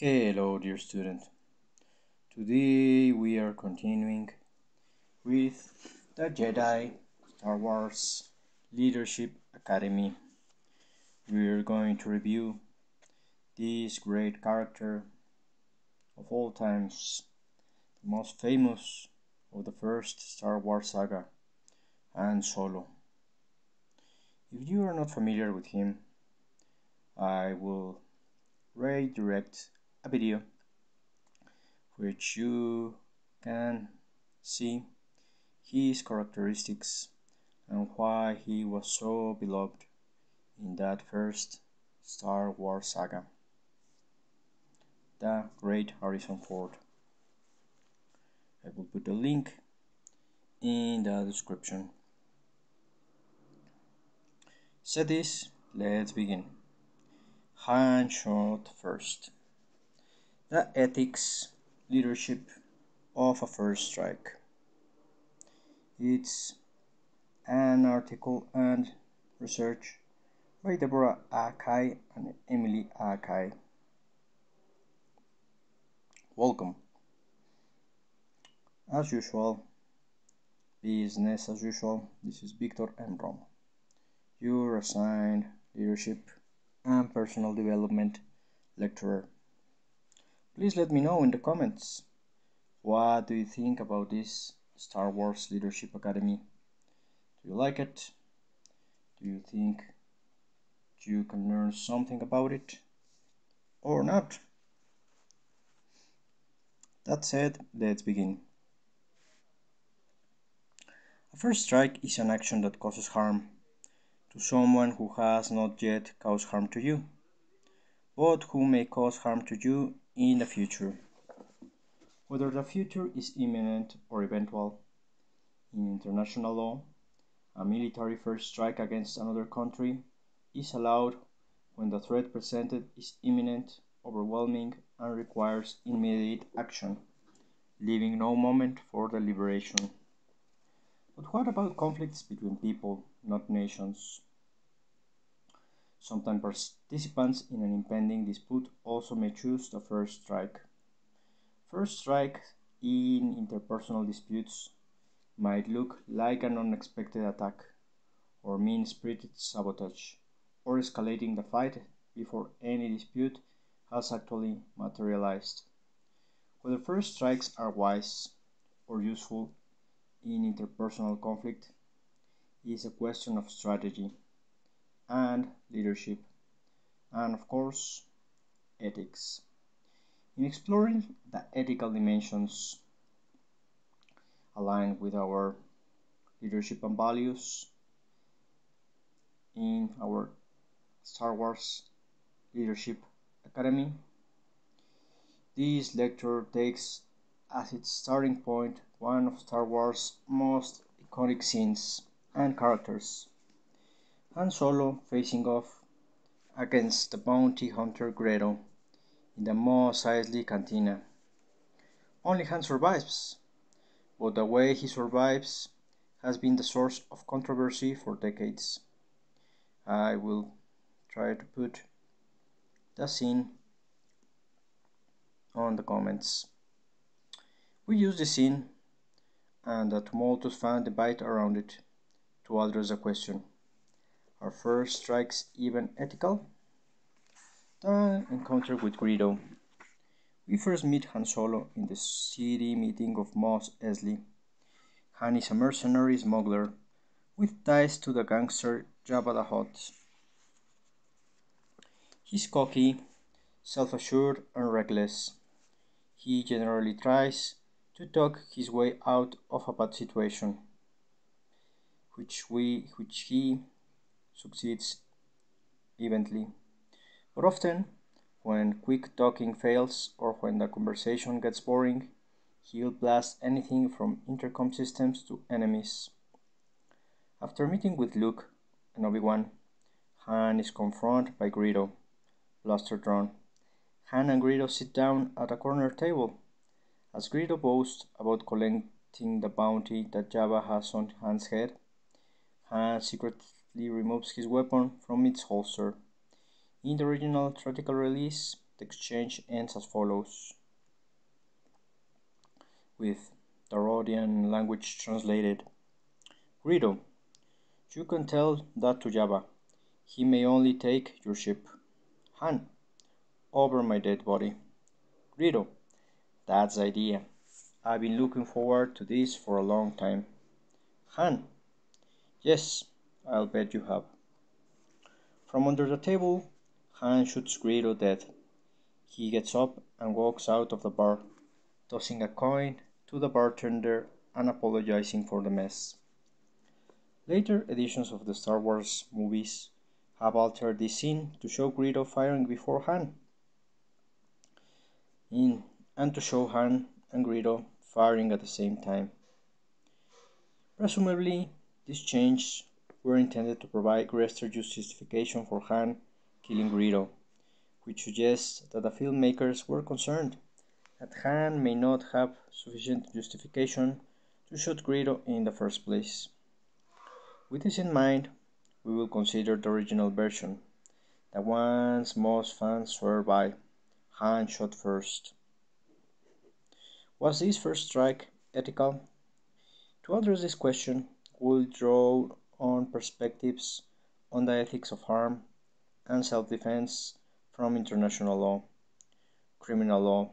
Hello, dear student. Today we are continuing with the Jedi Star Wars Leadership Academy. We are going to review this great character of all times, the most famous of the first Star Wars saga, Han Solo. If you are not familiar with him, I will redirect a video which you can see his characteristics and why he was so beloved in that first Star Wars saga. The great Harrison Ford. I will put the link in the description. Said this, let's begin. Han shot first. The ethics leadership of a first strike. It's an article and research by Deborah Akai and Emily Akai. Welcome. As usual, business as usual, this is Victor M. Romo, your assigned leadership and personal development lecturer. Please let me know in the comments what do you think about this Star Wars Leadership Academy? Do you like it? Do you think you can learn something about it or not? That said, let's begin. A first strike is an action that causes harm to someone who has not yet caused harm to you, but who may cause harm to you in the future. Whether the future is imminent or eventual, in international law, a military first strike against another country is allowed when the threat presented is imminent, overwhelming, and requires immediate action, leaving no moment for deliberation. But what about conflicts between people, not nations? Sometimes participants in an impending dispute also may choose the first strike. First strike in interpersonal disputes might look like an unexpected attack, or mean spirited sabotage, or escalating the fight before any dispute has actually materialized. Whether first strikes are wise or useful in interpersonal conflict is a question of strategy and leadership, and of course, ethics. In exploring the ethical dimensions aligned with our leadership and values in our Star Wars Leadership Academy, this lecture takes as its starting point one of Star Wars' most iconic scenes and characters Han Solo facing off against the bounty hunter Greedo in the Mos Eisley cantina. Only Han survives, but the way he survives has been the source of controversy for decades. I will try to put the scene on the comments. We use the scene and the tumultuous fan debate around it to address the question our first strikes even ethical? The encounter with Greedo. We first meet Han Solo in the city meeting of Mos Eisley. Han is a mercenary smuggler with ties to the gangster Jabba the Hutt. He's cocky, self-assured, and reckless. He generally tries to talk his way out of a bad situation, which we which he succeeds eventually. But often, when quick talking fails or when the conversation gets boring, he'll blast anything from intercom systems to enemies. After meeting with Luke and Obi-Wan, Han is confronted by Greedo, blaster drawn. Han and Greedo sit down at a corner table. As Greedo boasts about collecting the bounty that Jabba has on Han's head, Han secretly removes his weapon from its holster. In the original theatrical release, the exchange ends as follows with the Rodian language translated. Greedo, you can tell that to Jabba. He may only take your ship. Han, over my dead body. Greedo, that's the idea. I've been looking forward to this for a long time. Han, yes, I'll bet you have. From under the table, Han shoots Greedo dead. He gets up and walks out of the bar, tossing a coin to the bartender and apologizing for the mess. Later editions of the Star Wars movies have altered this scene to show Greedo firing before Han, in, and to show Han and Greedo firing at the same time. Presumably, this changes were intended to provide greater justification for Han killing Greedo, which suggests that the filmmakers were concerned that Han may not have sufficient justification to shoot Greedo in the first place. With this in mind, we will consider the original version, the ones most fans swear by. Han shot first. Was this first strike ethical? To address this question, we'll draw on perspectives on the ethics of harm and self-defense from international law, criminal law,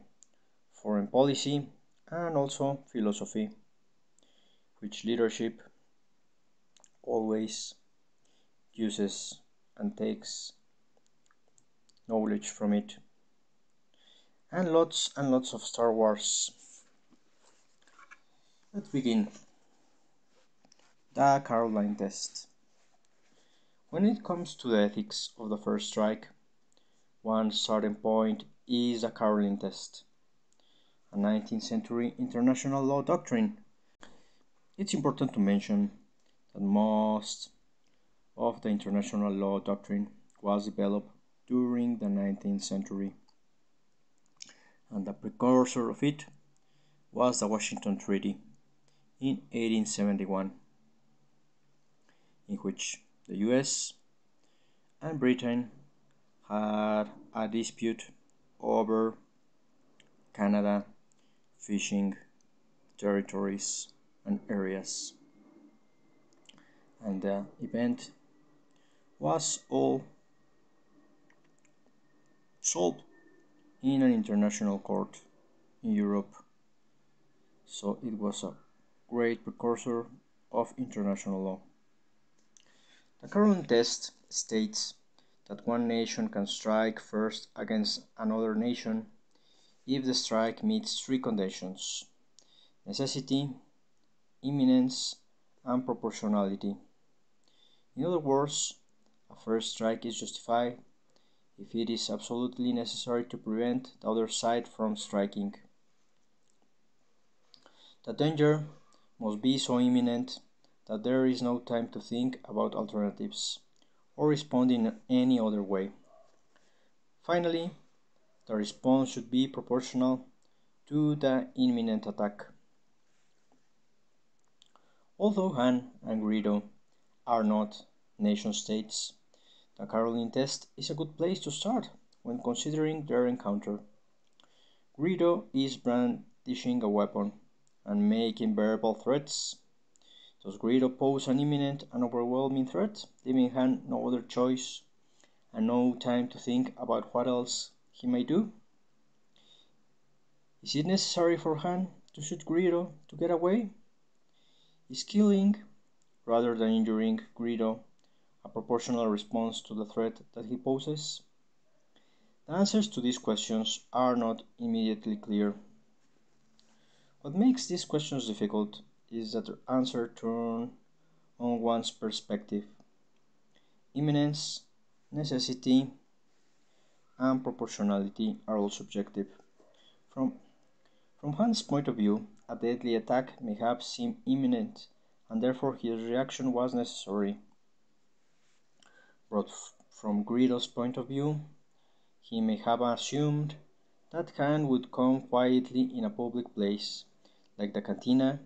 foreign policy, and also philosophy, which leadership always uses and takes knowledge from it. And lots and lots of Star Wars. Let's begin. The Caroline test. When it comes to the ethics of the first strike, one starting point is the Caroline test a 19th century international law doctrine. It's important to mention that most of the international law doctrine was developed during the 19th century, and the precursor of it was the Washington Treaty in 1871, in which the US and Britain had a dispute over Canada fishing territories and areas. And the event was all solved in an international court in Europe. So it was a great precursor of international law. The Caroline test states that one nation can strike first against another nation if the strike meets three conditions necessity, imminence, and proportionality. In other words, a first strike is justified if it is absolutely necessary to prevent the other side from striking. The danger must be so imminent that there is no time to think about alternatives or respond in any other way. Finally, the response should be proportional to the imminent attack. Although Han and Greedo are not nation states, the Caroline test is a good place to start when considering their encounter. Greedo is brandishing a weapon and making verbal threats. Does Greedo pose an imminent and overwhelming threat, leaving Han no other choice and no time to think about what else he may do? Is it necessary for Han to shoot Greedo to get away? Is killing, rather than injuring Greedo, a proportional response to the threat that he poses? The answers to these questions are not immediately clear. What makes these questions difficult is that the answer turn on one's perspective. Imminence, necessity, and proportionality are all subjective. From, from Han's point of view, a deadly attack may have seemed imminent, and therefore his reaction was necessary. But from Greedo's point of view, he may have assumed that Han would come quietly in a public place, like the cantina,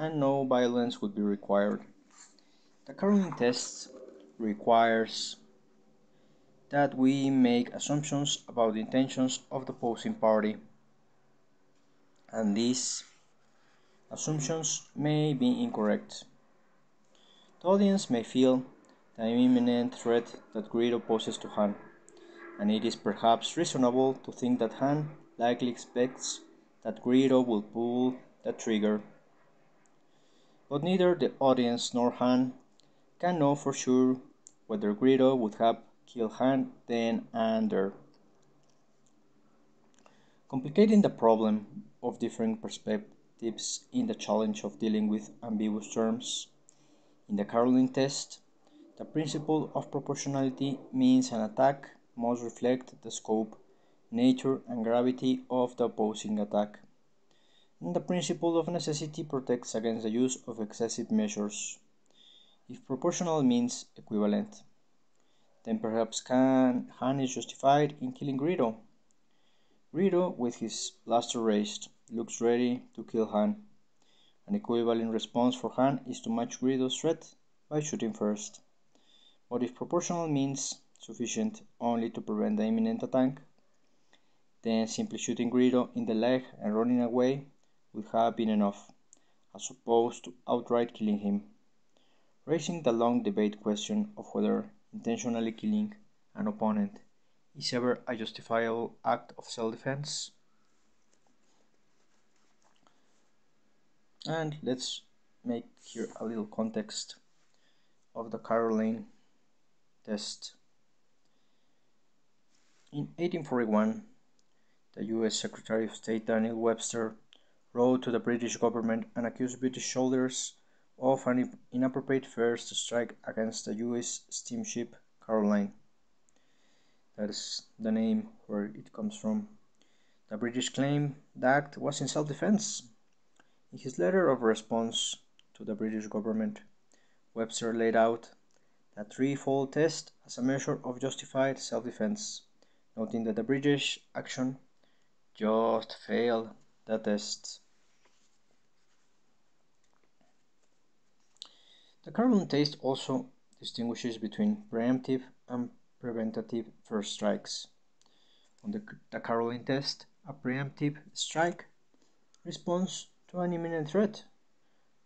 and no violence would be required. The current test requires that we make assumptions about the intentions of the opposing party. And these assumptions may be incorrect. The audience may feel the imminent threat that Greedo poses to Han, and it is perhaps reasonable to think that Han likely expects that Greedo will pull the trigger. But neither the audience nor Han can know for sure whether Greedo would have killed Han then and there. Complicating the problem of different perspectives in the challenge of dealing with ambiguous terms. In the Caroline test, the principle of proportionality means an attack must reflect the scope, nature, and gravity of the opposing attack. The principle of necessity protects against the use of excessive measures. If proportional means equivalent, then perhaps Han is justified in killing Greedo. Greedo, with his blaster raised, looks ready to kill Han. An equivalent response for Han is to match Greedo's threat by shooting first. But if proportional means sufficient only to prevent the imminent attack, then simply shooting Greedo in the leg and running away would have been enough, as opposed to outright killing him, raising the long debate question of whether intentionally killing an opponent is ever a justifiable act of self-defense. And let's make here a little context of the Caroline test. In 1841, the US Secretary of State Daniel Webster wrote to the British government and accused British soldiers of an inappropriate first strike against the US steamship Caroline. That is the name where it comes from. The British claimed the act was in self defense. In his letter of response to the British government, Webster laid out the threefold test as a measure of justified self defense, noting that the British action just failed the test. The Caroline test also distinguishes between preemptive and preventative first strikes. On the, the test, a preemptive strike responds to an imminent threat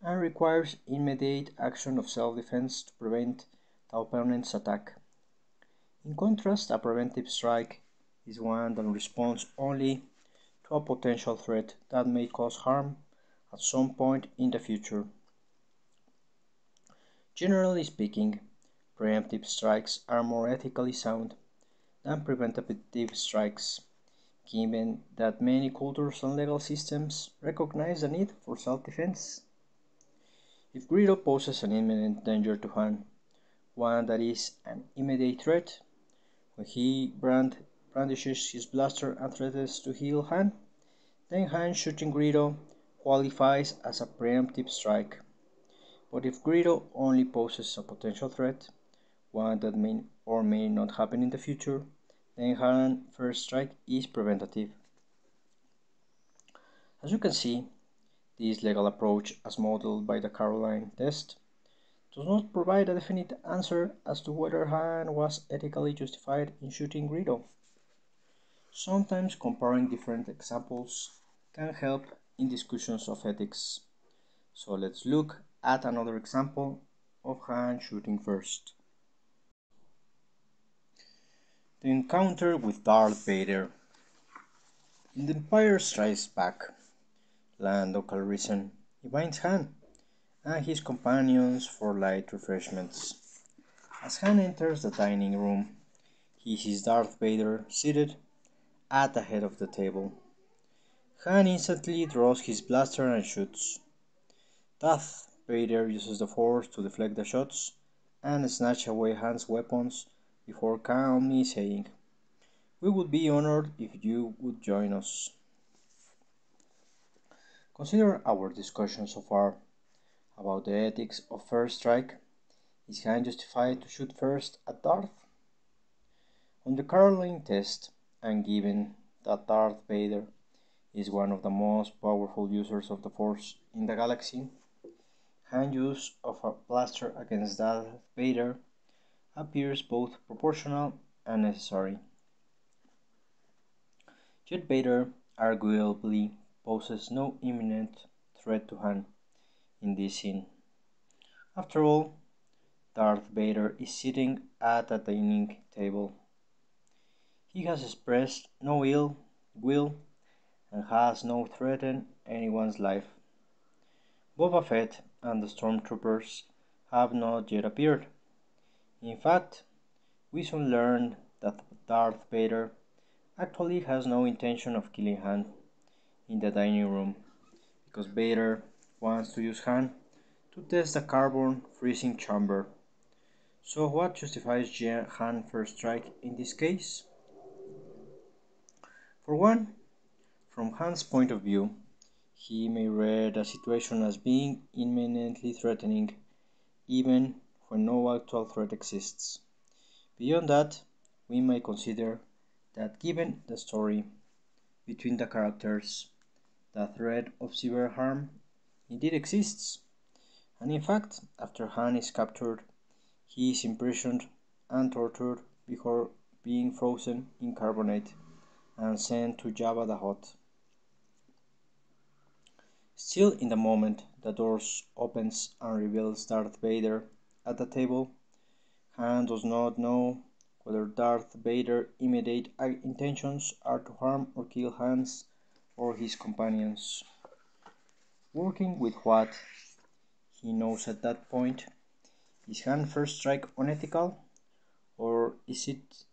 and requires immediate action of self-defense to prevent the opponent's attack. In contrast, a preventive strike is one that responds only to a potential threat that may cause harm at some point in the future. Generally speaking, preemptive strikes are more ethically sound than preventative strikes, given that many cultures and legal systems recognize the need for self-defense. If Greedo poses an imminent danger to Han, one that is an immediate threat, when he brand brandishes his blaster and threatens to heal Han, then Han shooting Greedo qualifies as a preemptive strike. But if Greedo only poses a potential threat, one that may or may not happen in the future, then Han's first strike is preventative. As you can see, this legal approach as modeled by the Caroline test does not provide a definite answer as to whether Han was ethically justified in shooting Greedo. Sometimes comparing different examples can help in discussions of ethics. So let's look at another example of Han shooting first. The encounter with Darth Vader. In The Empire Strikes Back, Lando Calrissian invites Han and his companions for light refreshments. As Han enters the dining room, he sees Darth Vader seated at the head of the table. Han instantly draws his blaster and shoots. Darth Vader uses the Force to deflect the shots and snatch away Han's weapons before calmly saying, We would be honored if you would join us. Consider our discussion so far about the ethics of first strike. Is Han justified to shoot first at Darth? On the Caroline test, and given that Darth Vader is one of the most powerful users of the Force in the galaxy, Han's use of a blaster against Darth Vader appears both proportional unnecessary. Yet Vader arguably poses no imminent threat to Han in this scene. After all, Darth Vader is sitting at a dining table. He has expressed no ill will and has no threatened anyone's life. Boba Fett and the stormtroopers have not yet appeared. In fact, we soon learn that Darth Vader actually has no intention of killing Han in the dining room because Vader wants to use Han to test the carbon freezing chamber. So what justifies Han first strike in this case? For one, from Han's point of view, he may read a situation as being imminently threatening even when no actual threat exists. Beyond that, we may consider that given the story between the characters, the threat of severe harm indeed exists. And in fact, after Han is captured, he is imprisoned and tortured before being frozen in carbonite and sent to Jabba the Hutt. Still in the moment the doors opens and reveals Darth Vader at the table, Han does not know whether Darth Vader's immediate intentions are to harm or kill Hans or his companions. Working with what he knows at that point, is Han's first strike unethical, or is it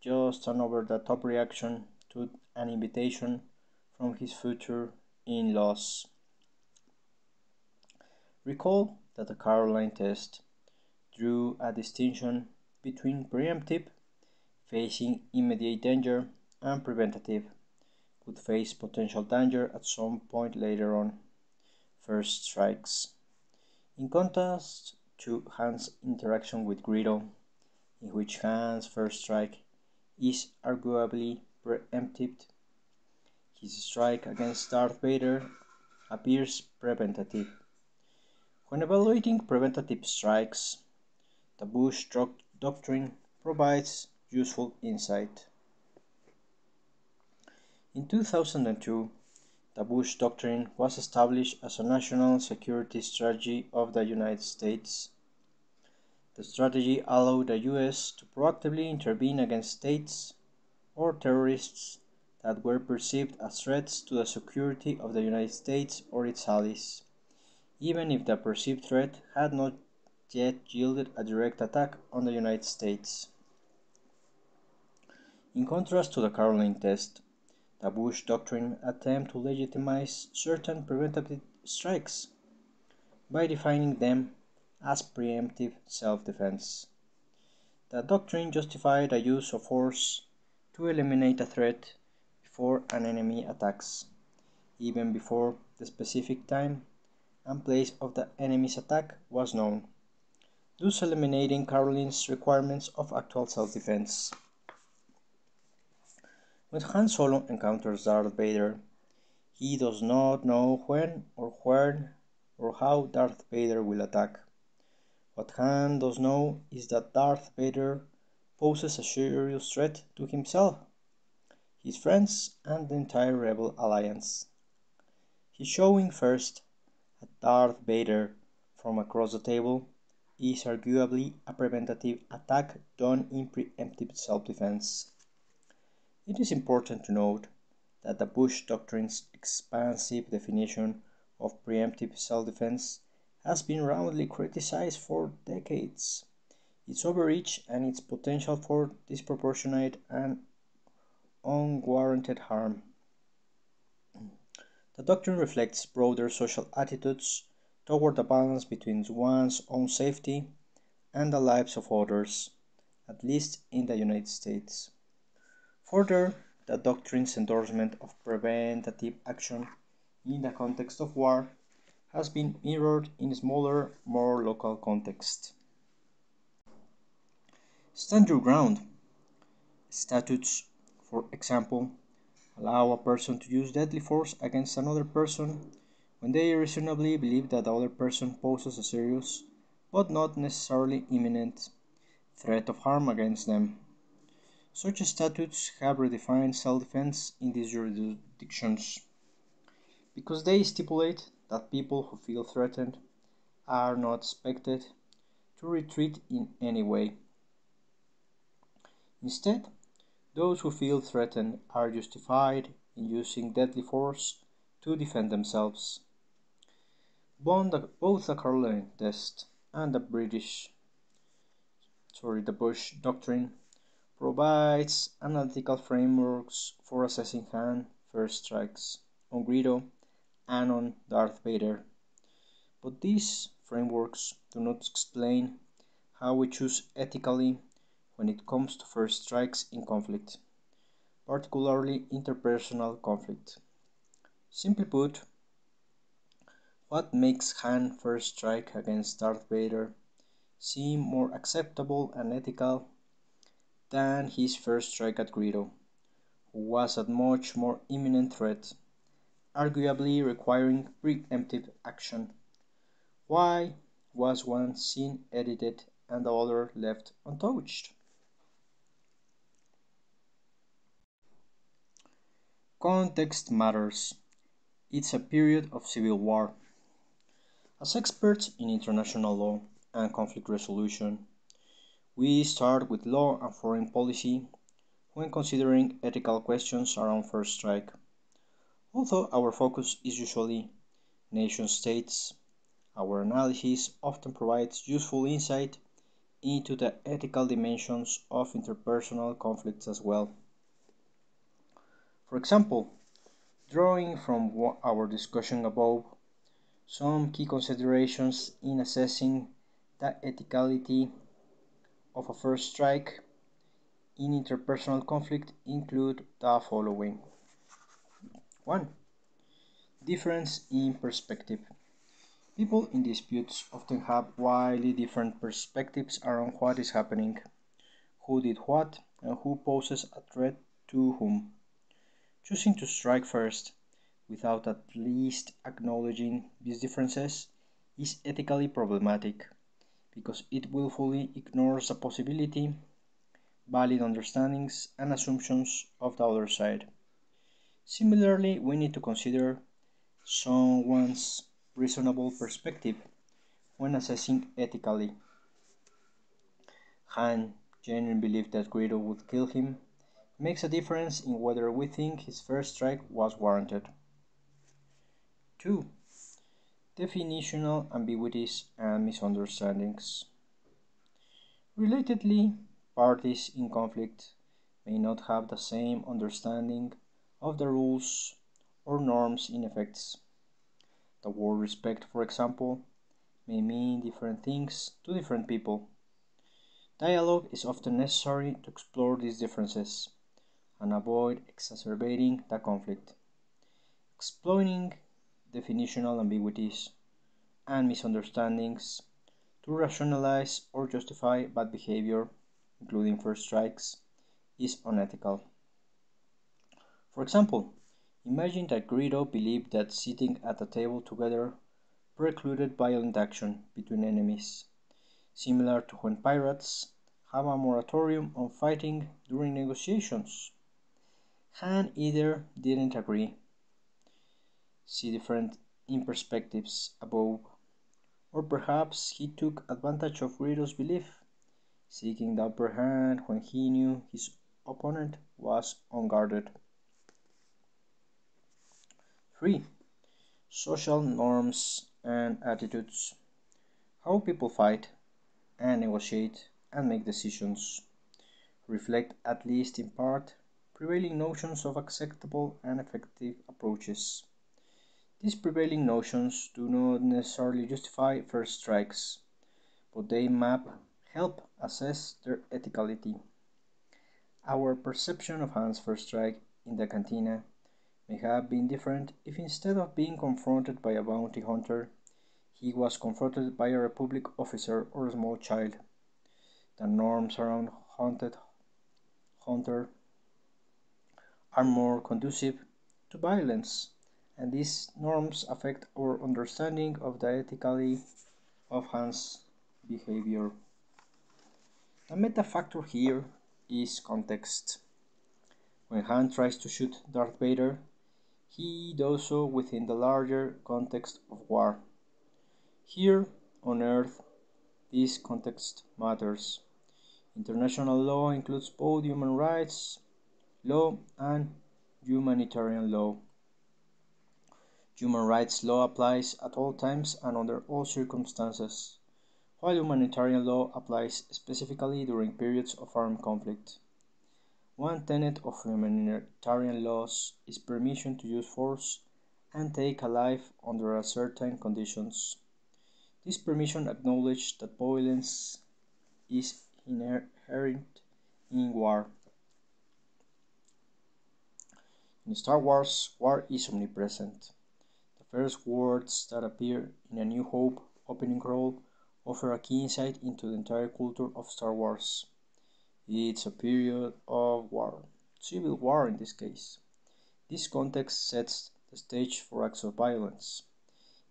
just an over the top reaction to an invitation from his future in laws? Recall that the Caroline test drew a distinction between preemptive, facing immediate danger, and preventative, could face potential danger at some point later on, first strikes. In contrast to Han's interaction with Greedo, in which Han's first strike is arguably preemptive, his strike against Darth Vader appears preventative. When evaluating preventative strikes, the Bush Doctrine provides useful insight. In 2002, the Bush Doctrine was established as a national security strategy of the United States. The strategy allowed the U.S. to proactively intervene against states or terrorists that were perceived as threats to the security of the United States or its allies, even if the perceived threat had not yet yielded a direct attack on the United States. In contrast to the Caroline test, the Bush Doctrine attempted to legitimize certain preventive strikes by defining them as preemptive self-defense. The doctrine justified the use of force to eliminate a threat before an enemy attacks, even before the specific time and place of the enemy's attack was known thus eliminating Caroline's requirements of actual self-defense. When Han Solo encounters Darth Vader, he does not know when or where or how Darth Vader will attack. What Han does know is that Darth Vader poses a serious threat to himself, his friends, and the entire Rebel Alliance. He's showing first at Darth Vader from across the table is arguably a preventative attack done in preemptive self-defense. It is important to note that the Bush Doctrine's expansive definition of preemptive self-defense has been roundly criticized for decades. Its overreach and its potential for disproportionate and unwarranted harm. The doctrine reflects broader social attitudes toward the balance between one's own safety and the lives of others, at least in the United States. Further, the doctrine's endorsement of preventative action in the context of war has been mirrored in smaller, more local contexts. Stand your ground. Statutes, for example, allow a person to use deadly force against another person when they reasonably believe that the other person poses a serious, but not necessarily imminent, threat of harm against them. Such statutes have redefined self-defense in these jurisdictions because they stipulate that people who feel threatened are not expected to retreat in any way. Instead, those who feel threatened are justified in using deadly force to defend themselves. Both the Caroline test and the British, sorry, the Bush doctrine provides analytical frameworks for assessing Han's first strikes on Greedo and on Darth Vader. But these frameworks do not explain how we choose ethically when it comes to first strikes in conflict, particularly interpersonal conflict. Simply put, what makes Han first strike against Darth Vader seem more acceptable and ethical than his first strike at Greedo, who was a much more imminent threat, arguably requiring preemptive action? Why was one scene edited and the other left untouched? Context matters. It's a period of civil war. As experts in international law and conflict resolution, we start with law and foreign policy when considering ethical questions around first strike. Although our focus is usually nation states, our analysis often provides useful insight into the ethical dimensions of interpersonal conflicts as well. For example, drawing from our discussion above, some key considerations in assessing the ethicality of a first strike in interpersonal conflict include the following 1. Difference in perspective. People in disputes often have wildly different perspectives around what is happening, who did what, and who poses a threat to whom. Choosing to strike first, without at least acknowledging these differences, is ethically problematic because it willfully ignores the possibility, valid understandings, and assumptions of the other side. Similarly, we need to consider someone's reasonable perspective when assessing ethically. Han genuinely believed that Greedo would kill him makes a difference in whether we think his first strike was warranted. 2. Definitional ambiguities and misunderstandings. Relatedly, parties in conflict may not have the same understanding of the rules or norms in effects. The word respect, for example, may mean different things to different people. Dialogue is often necessary to explore these differences and avoid exacerbating the conflict. Exploiting definitional ambiguities and misunderstandings to rationalize or justify bad behavior, including first strikes, is unethical. For example, imagine that Greedo believed that sitting at a table together precluded violent action between enemies, similar to when pirates have a moratorium on fighting during negotiations. Han either didn't agree, see different in perspectives above, or perhaps he took advantage of Greedo's belief, seeking the upper hand when he knew his opponent was unguarded. 3. Social norms and attitudes. How people fight and negotiate and make decisions reflect, at least in part, prevailing notions of acceptable and effective approaches. These prevailing notions do not necessarily justify first strikes, but they map help assess their ethicality. Our perception of Han's first strike in the cantina may have been different if instead of being confronted by a bounty hunter, he was confronted by a Republic officer or a small child. The norms around haunted hunter are more conducive to violence, and these norms affect our understanding of the ethicality of Han's behavior. The meta factor here is context. When Han tries to shoot Darth Vader, he does so within the larger context of war. Here on Earth, this context matters. International law includes both human rights law and humanitarian law. Human rights law applies at all times and under all circumstances, while humanitarian law applies specifically during periods of armed conflict. One tenet of humanitarian laws is permission to use force and take a life under certain conditions. This permission acknowledges that violence is inherent in war. In Star Wars, war is omnipresent. The first words that appear in A New Hope opening crawl offer a key insight into the entire culture of Star Wars. It's a period of war, civil war in this case. This context sets the stage for acts of violence.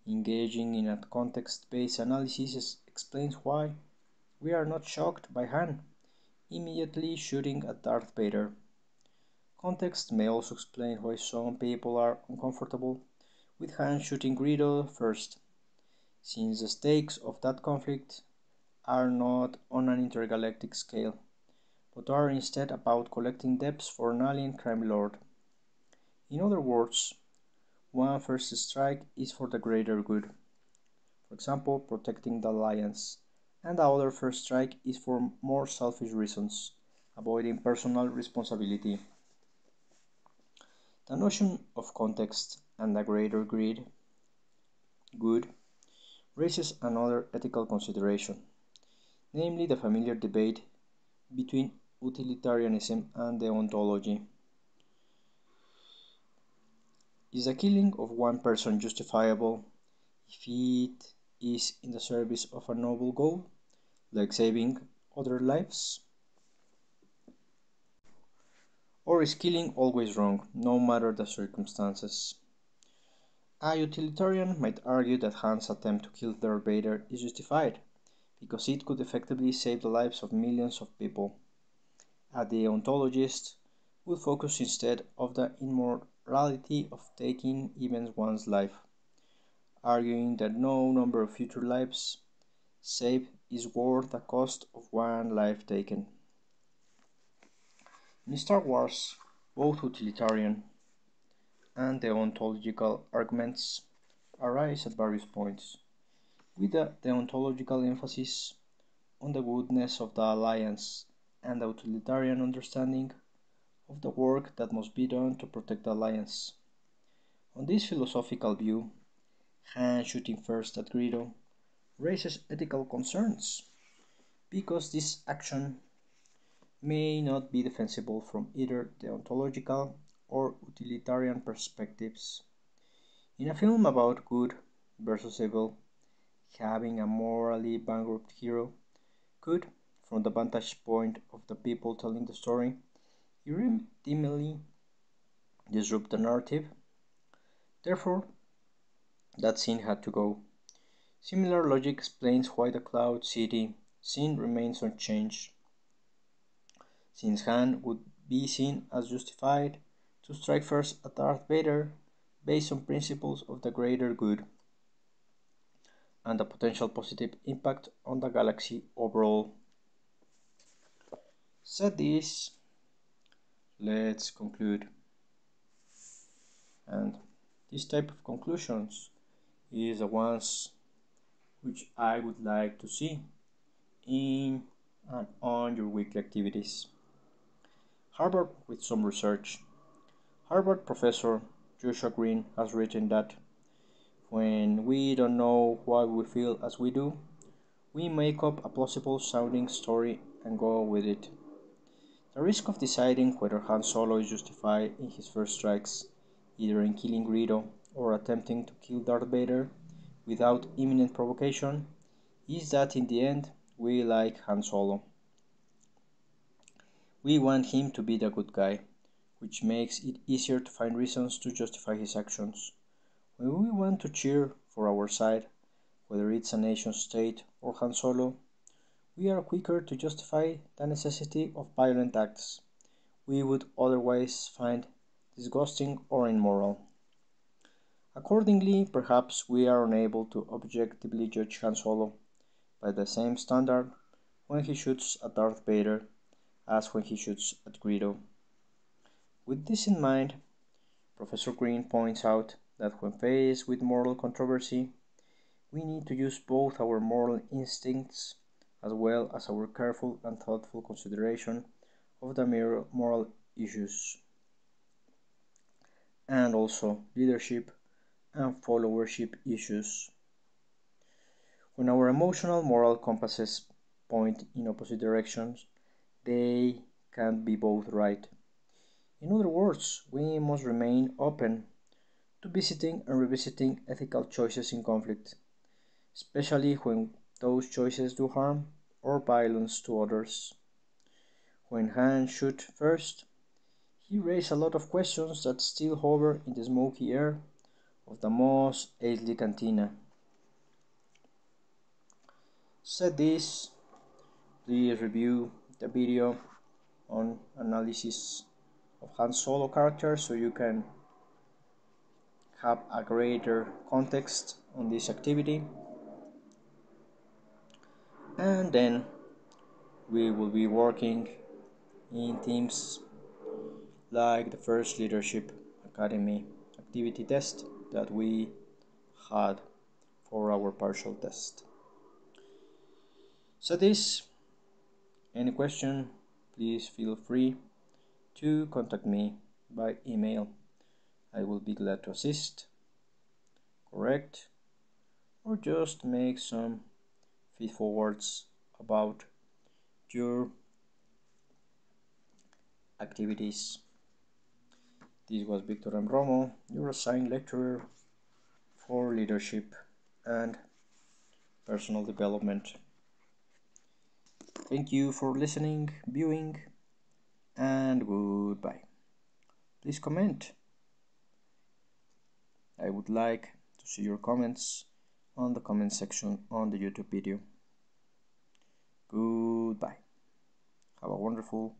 Engaging in a context based analysis explains why we are not shocked by Han immediately shooting at Darth Vader. Context may also explain why some people are uncomfortable with Han shooting Greedo first, since the stakes of that conflict are not on an intergalactic scale, but are instead about collecting debts for an alien crime lord. In other words, one first strike is for the greater good, for example, protecting the alliance, and the other first strike is for more selfish reasons, avoiding personal responsibility. The notion of context and the greater greed, good raises another ethical consideration, namely the familiar debate between utilitarianism and deontology. Is the killing of one person justifiable if it is in the service of a noble goal, like saving other lives? Or is killing always wrong, no matter the circumstances? A utilitarian might argue that Han's attempt to kill Darth Vader is justified, because it could effectively save the lives of millions of people. A deontologist would focus instead of the immorality of taking even one's life, arguing that no number of future lives saved is worth the cost of one life taken. In Star Wars, both utilitarian and deontological arguments arise at various points, with the deontological emphasis on the goodness of the alliance and the utilitarian understanding of the work that must be done to protect the alliance. On this philosophical view, Han shooting first at Greedo raises ethical concerns because this action may not be defensible from either deontological or utilitarian perspectives. In a film about good versus evil, having a morally bankrupt hero could, from the vantage point of the people telling the story, irredeemably disrupt the narrative. Therefore, that scene had to go. Similar logic explains why the Cloud City scene remains unchanged. Since Han would be seen as justified to strike first at Darth Vader based on principles of the greater good and the potential positive impact on the galaxy overall. Said this, let's conclude. And this type of conclusions is the ones which I would like to see in and on your weekly activities. Harvard with some research Harvard professor Joshua Greene has written that when we don't know why we feel as we do, we make up a plausible sounding story and go with it. The risk of deciding whether Han Solo is justified in his first strikes, either in killing Greedo or attempting to kill Darth Vader without imminent provocation, is that in the end we like Han Solo. We want him to be the good guy which makes it easier to find reasons to justify his actions. When we want to cheer for our side, whether it's a nation state or Han Solo, we are quicker to justify the necessity of violent acts we would otherwise find disgusting or immoral. Accordingly, perhaps we are unable to objectively judge Han Solo by the same standard when he shoots at Darth Vader as when he shoots at Greedo. With this in mind, Professor Green points out that when faced with moral controversy, we need to use both our moral instincts as well as our careful and thoughtful consideration of the moral issues and also leadership and followership issues. When our emotional moral compasses point in opposite directions, they can't be both right. In other words, we must remain open to visiting and revisiting ethical choices in conflict, especially when those choices do harm or violence to others. When Han shot first, he raised a lot of questions that still hover in the smoky air of the Mos Eisley Cantina. Said this, please review the video on analysis of Han Solo character so you can have a greater context on this activity and then we will be working in teams like the first leadership academy activity test that we had for our partial test. So this, any question, please feel free to contact me by email. I will be glad to assist, correct, or just make some feed forwards about your activities. This was Victor M. Romo, your assigned lecturer for leadership and personal development. Thank you for listening, viewing, and goodbye. Please comment. I would like to see your comments on the comment section on the YouTube video. Goodbye. Have a wonderful